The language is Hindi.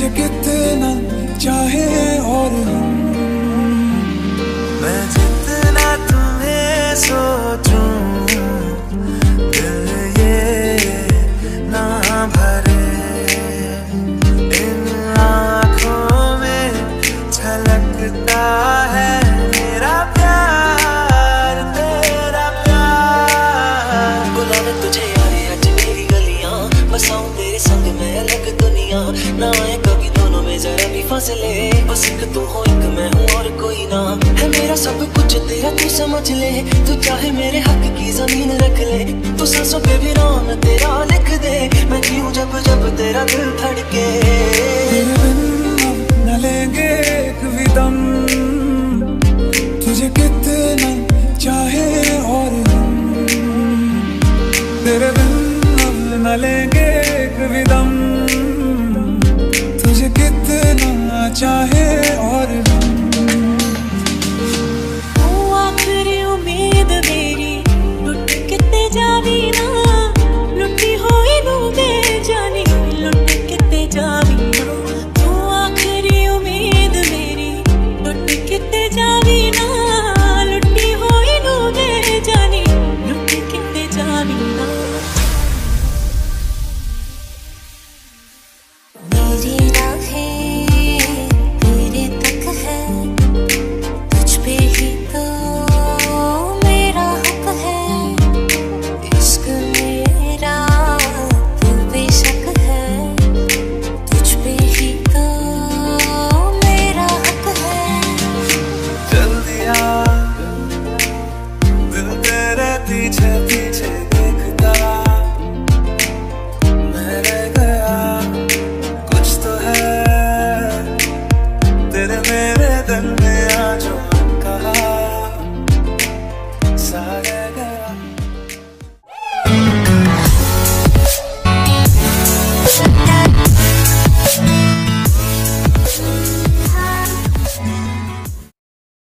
तुझे कितना चाहे और मैं जितना तुम्हें सोचूं, दिल ये ना भरे। इन आँखों में छलकता है जरा बस एक तू हो, एक मैं हूँ और कोई ना। है मेरा सब कुछ, तेरा तू समझ ले। तू चाहे मेरे हक की ज़मीन रख ले। तू सांसों पे भी नाम तेरा लिख दे। मैं जीऊं जब जब तेरा दिल धड़के। लेंगे एक भी दम। तुझे कितना चाहे और तेरे बिन न लेंगे एक भी